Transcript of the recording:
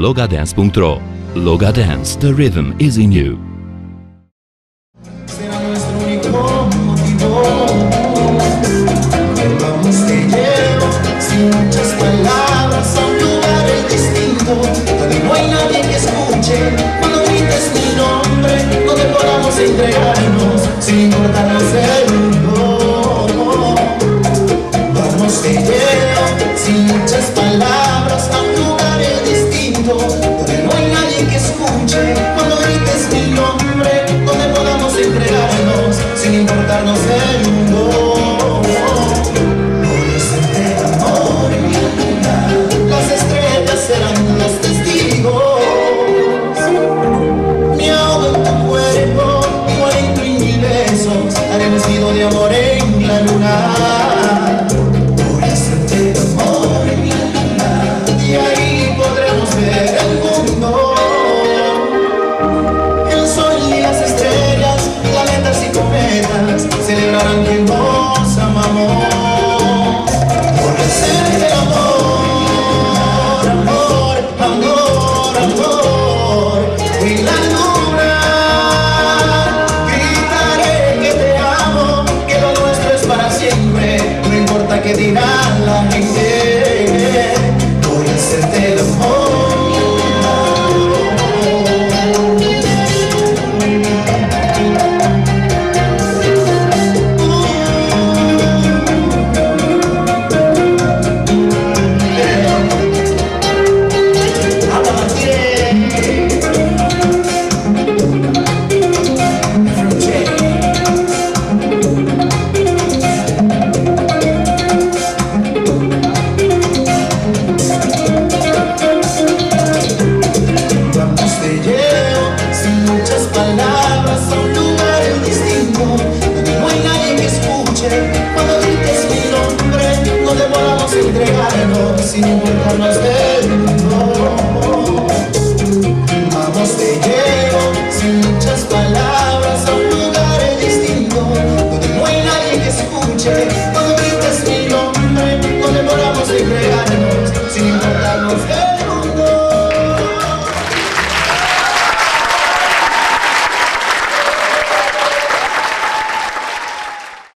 Logadance.ro Loga Dance, the rhythm is in you. sin muchas palabras nadie que escuche entregarnos sin el. Vamos sin sin importarnos el mundo. Adolescente amor en mi luna, las estrellas serán los testigos. Me ahogo en tu cuerpo, en tu mil besos, haré vestido de amor en la luna. Qué dirán cuando grites mi nombre donde podamos entregarnos sin importarnos del mundo Vamos te llevo sin muchas palabras a un lugar distinto donde no hay nadie que escuche